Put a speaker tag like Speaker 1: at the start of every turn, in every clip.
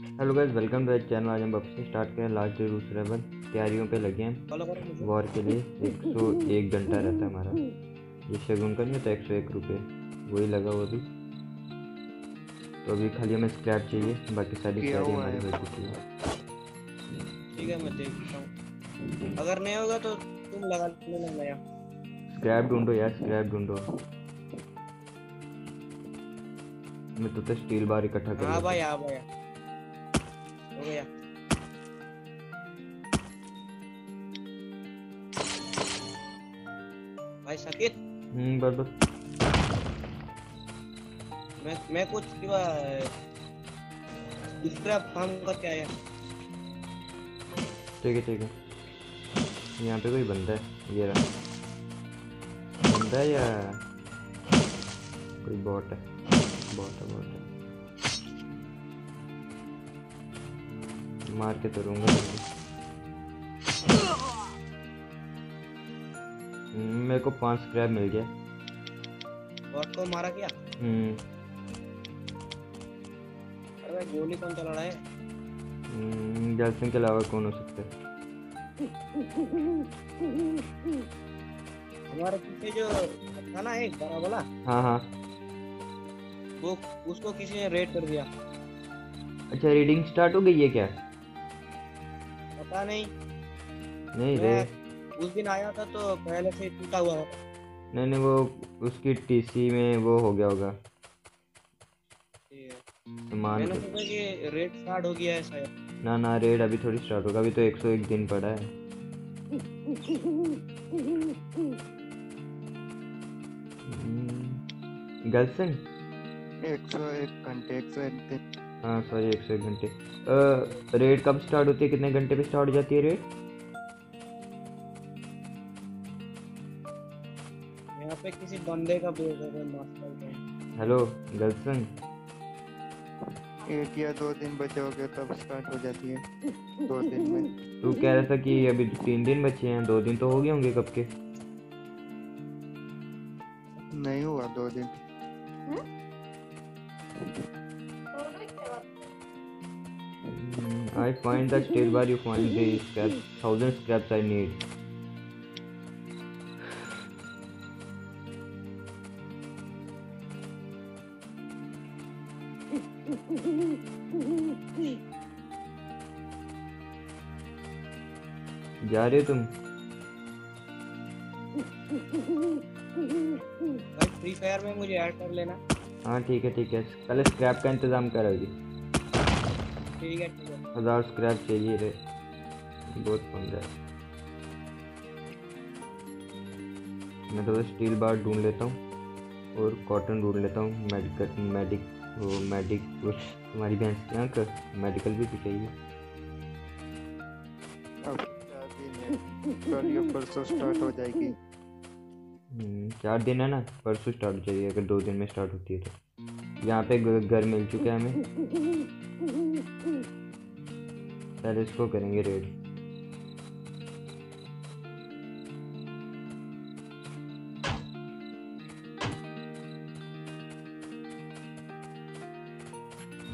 Speaker 1: Hello guys welcome to channel आज हम वापस से स्टार्ट करें लास्ट डे रूस रेबल तैयारियों पे लगे हैं। वॉर के लिए एक सौ एक घंटा रहता है हमारा। ये शगुन का नहीं होता एक सौ एक रुपये वही लगा वो भी तो अभी खाली हमें स्क्रैप चाहिए। बाकी सारी तैयारी
Speaker 2: हुआ
Speaker 1: हमारी चुकी है।
Speaker 3: ठीक है मैं देखता हूँ। अगर नहीं होगा तो तुम लगा लेना नया।
Speaker 1: स्क्रैप ढूंढो यार स्क्रैप ढूंढो। मैं तो, तो स्टील बार इकट्ठा कर
Speaker 3: हाँ। भाई हाँ भाई। हो गया भाई सकीत
Speaker 1: हम्म बस बस
Speaker 3: मैं मैं कुछ स्क्रैप काम करके आया
Speaker 1: ठीक है ठीक है यहाँ पे कोई बंदा है ये रहा बंदा है या कोई बॉट है बॉट है बॉट है मार के तो तरूँगा मेरे को पाँच स्क्रैप मिल गया।
Speaker 3: बॉट को मारा क्या?
Speaker 1: हम्म।
Speaker 3: अरे भाई गोली कौन चला रहा है?
Speaker 1: हम्म, गर्लफ्रेंड के अलावा कौन हो सकता है?
Speaker 3: हमारे पीछे जो था ना एक बड़ा वाला
Speaker 1: हाँ हाँ।
Speaker 3: वो उसको किसी ने रेड कर दिया।
Speaker 1: अच्छा रीडिंग स्टार्ट हो गई है क्या?
Speaker 3: पता नहीं।
Speaker 1: नहीं रे।
Speaker 3: उस दिन आया था तो पहले से टूटा हुआ था।
Speaker 1: नहीं नहीं वो उसकी टीसी में वो हो गया होगा।
Speaker 3: मैंने
Speaker 1: के-
Speaker 3: सोचा कि रेड स्टार्ट हो गया है शायद।
Speaker 1: ना ना रेड अभी थोड़ी स्टार्ट होगा। अभी तो 101 दिन पड़ा है। गर्लफ्रेंड
Speaker 2: एक सौ एक घंटे एक सौ एक दिन।
Speaker 1: हाँ सॉरी एक सौ एक घंटे। रेड कब स्टार्ट होती है? कितने घंटे पे स्टार्ट हो जाती है रेड
Speaker 3: यहाँ पे किसी बंदे का बेस है मास्टर
Speaker 1: हेलो गर्लफ्रेंड
Speaker 2: एक या दो दिन बचे हो गए तब स्टार्ट हो जाती है। दो दिन में।
Speaker 1: तू कह रहा था कि अभी तीन दिन बचे हैं दो दिन तो हो गए होंगे कब के?
Speaker 2: नहीं हुआ दो दिन।
Speaker 1: I find the steel bar you find the scrap thousand scraps I need. जा रहे हो तुम
Speaker 3: फ्री फायर में मुझे ऐड कर लेना
Speaker 1: हाँ ठीक है ठीक है पहले स्क्रैप का इंतज़ाम करो जी
Speaker 3: ठीक है ठीक है।
Speaker 1: हज़ार स्क्रैप चाहिए रे बहुत पंगा है। मैं तो स्टील बार ढूंढ लेता हूँ और कॉटन ढूंढ लेता हूँ। मेडिकल मेडिक वो मेडिक वो तुम्हारी भैंस की आँख मेडिकल भी तो चाहिए।
Speaker 2: अब चार दिन है? परसों स्टार्ट हो जाएगी।
Speaker 1: हम्म, चार दिन है ना? परसों स्टार्ट हो जाएगी। अगर दो दिन में स्टार्ट होती है तो। यहाँ पे घर मिल चुका है हमें। पहले इसको करेंगे रेड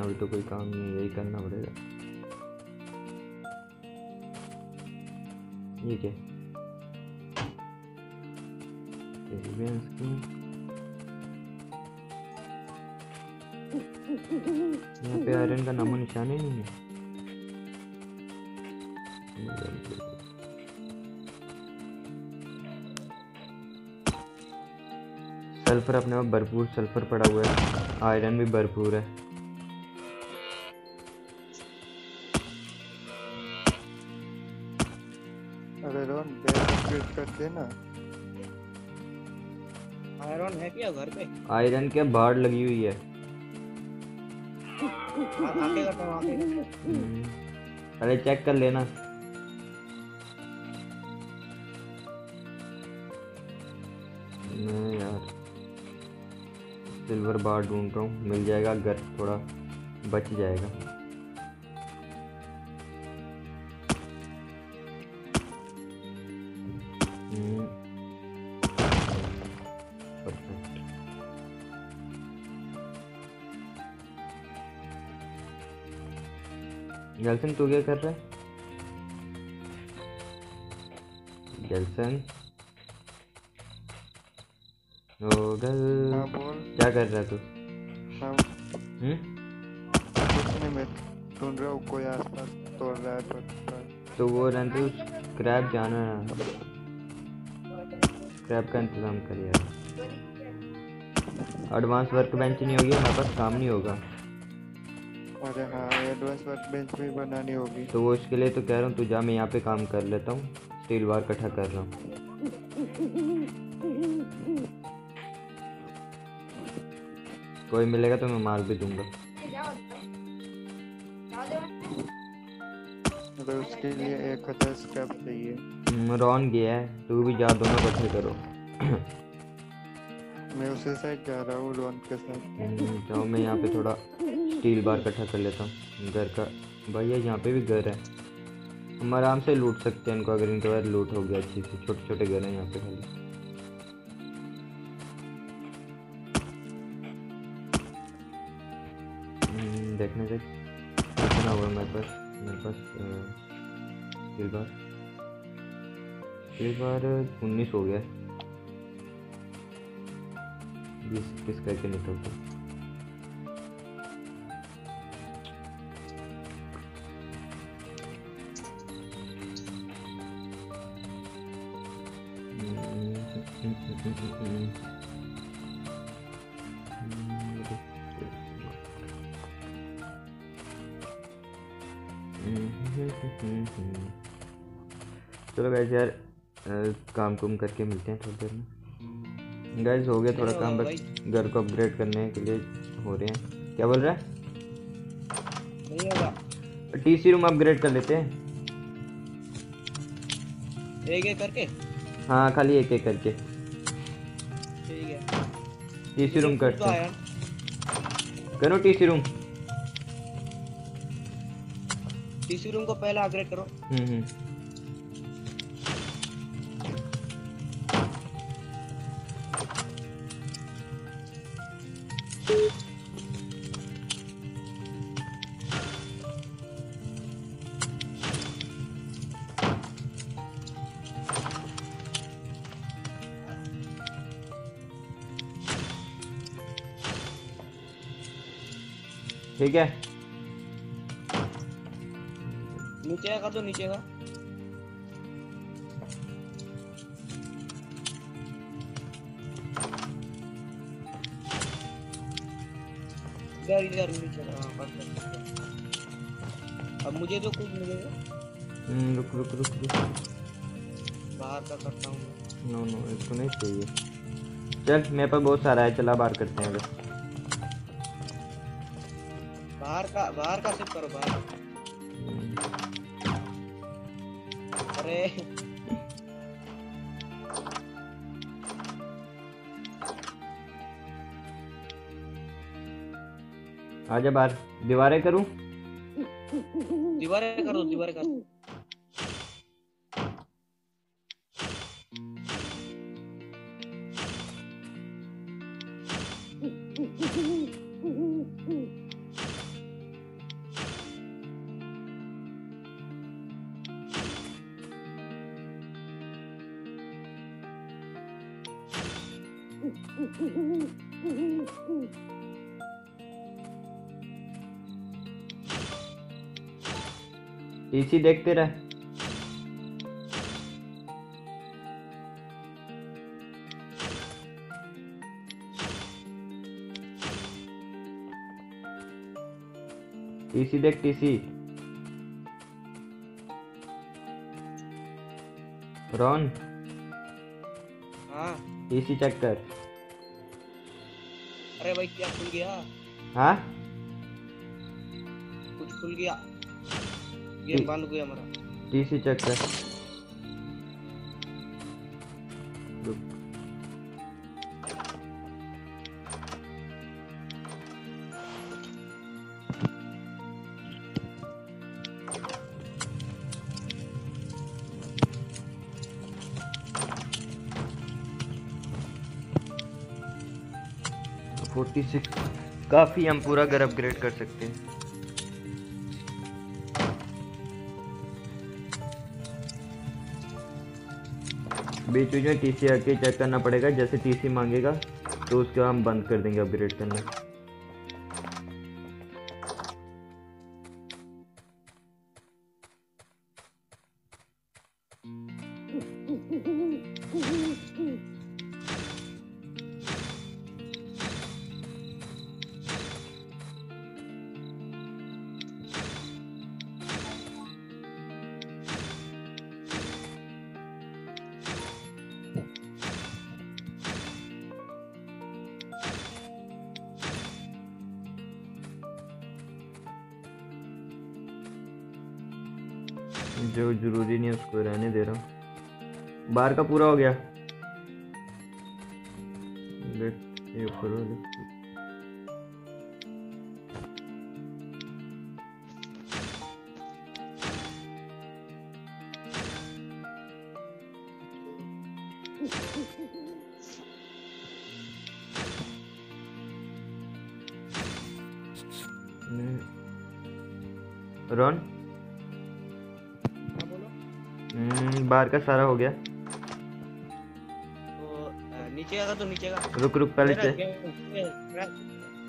Speaker 1: अभी तो कोई काम नहीं यही करना पड़ेगा। ये क्या? यहाँ पे आयरन का नामो निशान ही नहीं है। सल्फ़र अपने पास भरपूर सल्फ़र पड़ा हुआ है। आयरन भी भरपूर है।
Speaker 2: अरे रोन कर देना
Speaker 3: आयरन है क्या घर पे?
Speaker 1: आयरन के बाढ़ लगी हुई है।
Speaker 3: हूँ
Speaker 1: हम्म, पहले चेक कर लेना। सिल्वर बार ढूंढ रहा हूँ। मिल जाएगा अगर थोड़ा बच जाएगा। हम्म. गैल्सन तू क्या कर रहा है? गैल्सन ओ गल
Speaker 2: हाँ
Speaker 1: क्या कर रहा तू?
Speaker 2: हाँ। कुछ नहीं मैं सुन रहा कोई आसपास तोड़ रहा है तो
Speaker 1: तो। वो रहते क्रैप जाना है क्रैप का इंतज़ाम कर एडवांस वर्क बेंच नहीं होगी हमारे पास काम नहीं होगा।
Speaker 2: अरे हाँ एडवांस वर्क बेंच भी बनानी होगी।
Speaker 1: तो वो इसके लिए तो कह रहा हूँ तू जा मैं यहाँ पे काम कर लेता हूँ। स्टील बार इकट्ठा कर रहा हूँ। कोई मिलेगा तो मैं मार भी दूँगा।
Speaker 2: अगर उसके लिए एक हज़ार स्क्रैप चाहिए।
Speaker 1: हम्म, रॉन गया है तू भी जा दोनों इकट्ठे करो।
Speaker 2: मैं उसी साइड जा रहा हूँ रोन के साथ।
Speaker 1: हम्म, जाओ मैं यहाँ पे थोड़ा स्टील बार इकट्ठा कर लेता हूँ। घर का भैया यहाँ पे भी घर है। हम आराम से लूट सकते हैं इनको अगर इनके बाद लूट हो गया अच्छी से छोटे छोटे घर हैं यहाँ पे खाली। देखने से कितना हुआ मेरे पास मेरे पास स्टील बार। स्टील बार उन्नीस हो गया। बीस किस करके निकलता चलो गैस यार काम कुम करके मिलते हैं थोड़ी देर में। गैस हो गया थोड़ा काम बस घर को अपग्रेड करने के लिए हो रहे हैं। क्या बोल रहा है? टीसी रूम अपग्रेड कर लेते हैं।
Speaker 3: एक एक करके?
Speaker 1: हाँ खाली एक एक करके।
Speaker 3: ठीक है।
Speaker 1: टीसी रूम
Speaker 3: तो
Speaker 1: करते हैं। करो टीसी रूम
Speaker 3: टीसी रूम को पहले अपग्रेड करो।
Speaker 1: हम्म हम्म। ठीक है?
Speaker 3: नीचे का कर दो नीचे का। इधर इधर नीचे का हाँ। अब मुझे तो कुछ मिलेगा।
Speaker 1: हम्म, रुक रुक रुक रुक।
Speaker 3: बाहर का करता हूँ।
Speaker 1: नो नो इसको नहीं चाहिए। चल मेरे पास बहुत सारा है चला बाहर करते हैं।
Speaker 3: बाहर का बाहर का सिर्फ़ करो बाहर। अरे।
Speaker 1: आजा बाहर। दीवारें करूँ?
Speaker 3: दीवारें कर दीवारें कर। दो
Speaker 1: टीसी देखते रह। टीसी देख टीसी रॉन
Speaker 3: हाँ।
Speaker 1: टीसी चेक कर।
Speaker 3: अरे भाई क्या खुल गया?
Speaker 1: हाँ?
Speaker 3: कुछ खुल गया। गेम बंद हो गया हमारा
Speaker 1: टीसी चेक कर। फोर्टी सिक्स काफ़ी हम पूरा घर अपग्रेड कर सकते हैं। बीच बीच में टी सी आके चेक करना पड़ेगा, जैसे टी सी मांगेगा तो उसके हम बंद कर देंगे अपग्रेड करना। जो ज़रूरी नहीं उसको रहने दे रहा हूँ। बाहर का पूरा हो गया। ये बाहर का सारा हो गया।
Speaker 3: तो नीचे का तो नीचे का।
Speaker 1: रुक रुक पहले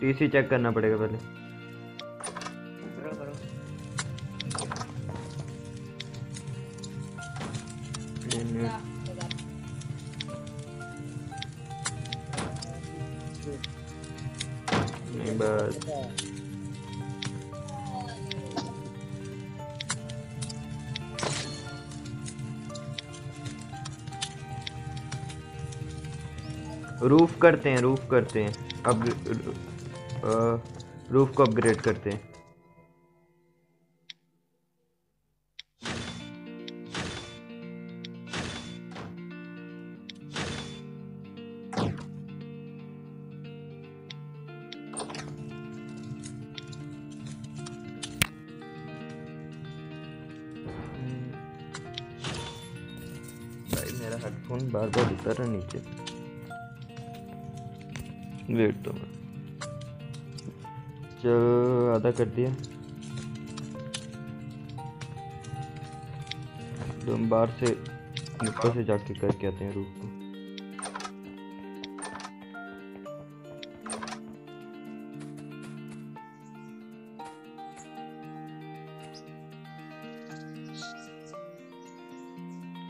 Speaker 1: टीसी चेक करना पड़ेगा पहले।
Speaker 3: करो
Speaker 1: नहीं बस। रूफ करते हैं, रूफ करते हैं। अब रूफ को अपग्रेड करते हैं। मेरा हेडफोन बार बार उतर नीचे। वेट तो चल, आधा कर दिया। तो बाहर से ऊपर से जाके करके आते हैं रूप को।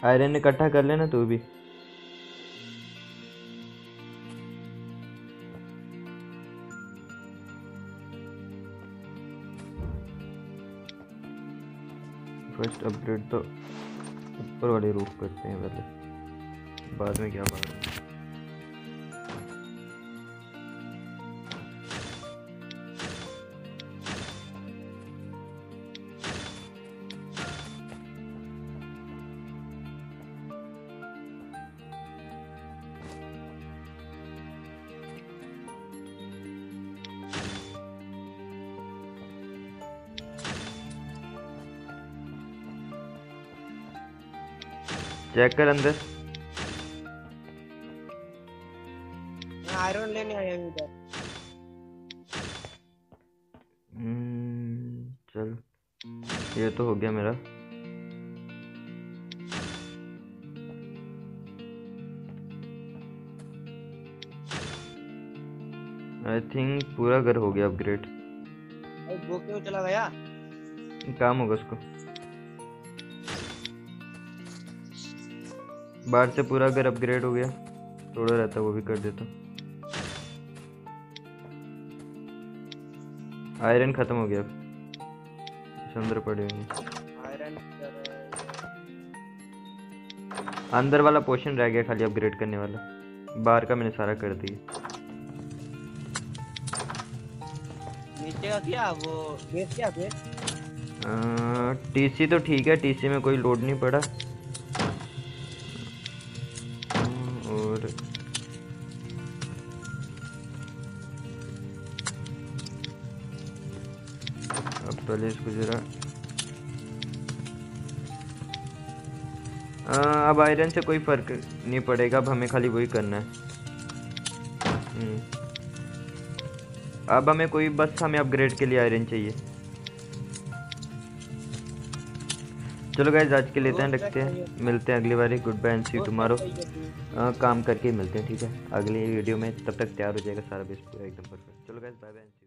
Speaker 1: आयरन इकट्ठा कर लेना तू भी। फ़र्स्ट अपग्रेड तो ऊपर वाले रूफ करते हैं पहले। बाद में क्या बात है चेक कर अंदर।
Speaker 3: मैं आयरन लेने आया हूँ इधर।
Speaker 1: हम्म, चल। ये तो हो गया मेरा। आई थिंक पूरा घर हो गया अपग्रेड
Speaker 3: वो क्यों चला गया?
Speaker 1: काम होगा उसको। बाहर से पूरा घर अपग्रेड हो गया थोड़ा रहता वो भी कर देता। आयरन खत्म हो गया अंदर पड़े हुए अंदर वाला पोर्शन रह गया खाली अपग्रेड करने वाला। बाहर का मैंने सारा कर दिया।
Speaker 3: नीचे का क्या वो बेस क्या बेस
Speaker 1: टीसी तो ठीक है टीसी में कोई लोड नहीं पड़ा। पहले इसको जरा अब आयरन से कोई फ़र्क नहीं पड़ेगा अब हमें खाली वही करना है। हम्म। अब हमें कोई बस हमें अपग्रेड के लिए आयरन चाहिए। चलो गाइज़ आज के लेते हैं रखते हैं। मिलते हैं अगली बारी। Good bye and see tomorrow काम करके मिलते हैं ठीक है? अगली वीडियो में तब तक तैयार हो जाएगा सारा बेस पूरा एकदम परफेक्ट चलो गाइज़ बाय बाय